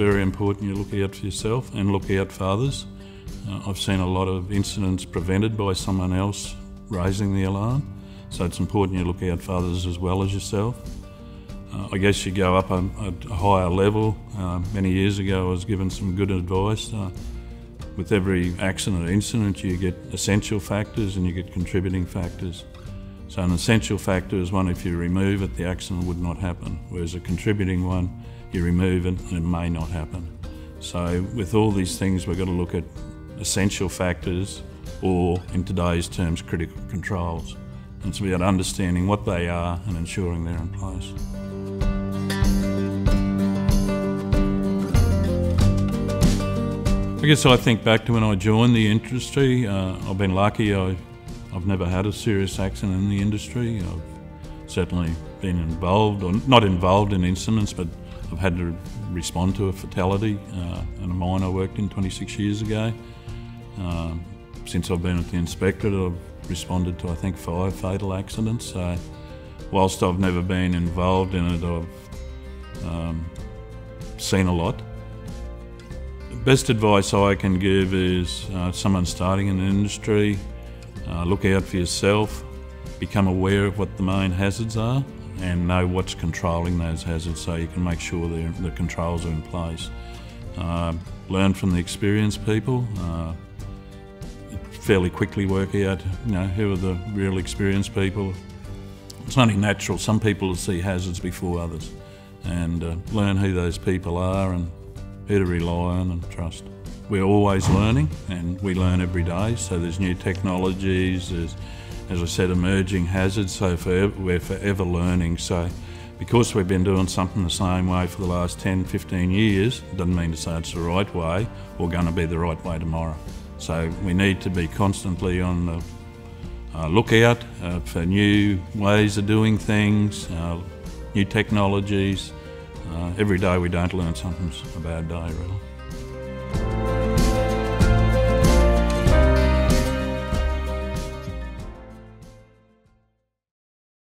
very important you look out for yourself and look out for others. Uh, I've seen a lot of incidents prevented by someone else raising the alarm, so it's important you look out for others as well as yourself. Uh, I guess you go up a, a higher level. Uh, many years ago, I was given some good advice. Uh, with every accident or incident, you get essential factors and you get contributing factors. So, an essential factor is one if you remove it, the accident would not happen, whereas a contributing one, you remove it and it may not happen. So, with all these things, we've got to look at essential factors or, in today's terms, critical controls. And it's about understanding what they are and ensuring they're in place. I guess I think back to when I joined the industry. Uh, I've been lucky. I, I've never had a serious accident in the industry. I've certainly been involved, or not involved in incidents, but I've had to respond to a fatality uh, in a mine I worked in 26 years ago. Uh, since I've been at the inspectorate, I've responded to I think five fatal accidents. So, whilst I've never been involved in it, I've um, seen a lot The best advice I can give is uh, someone starting in an industry, uh, look out for yourself, become aware of what the main hazards are, and know what's controlling those hazards so you can make sure the controls are in place. Uh, learn from the experienced people. Uh, fairly quickly work out, you know, who are the real experienced people. It's only natural. Some people see hazards before others, and uh, learn who those people are and who to rely on and trust. We're always learning and we learn every day, so there's new technologies, there's, as I said, emerging hazards, so forever, we're forever learning. So because we've been doing something the same way for the last 10, 15 years, doesn't mean to say it's the right way or going to be the right way tomorrow. So we need to be constantly on the uh, lookout uh, for new ways of doing things, uh, new technologies, uh, every day we don't learn something's a bad day, really.